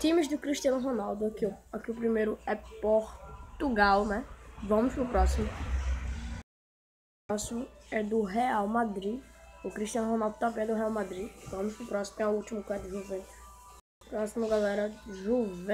Times do Cristiano Ronaldo. Aqui, aqui o primeiro é Portugal, né? Vamos pro próximo. O próximo é do Real Madrid. O Cristiano Ronaldo tá vendo o Real Madrid. Vamos pro próximo, que é o último que é do Juventus. Próximo, galera, Juventus.